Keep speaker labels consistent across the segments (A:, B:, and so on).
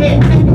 A: hết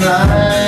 B: tonight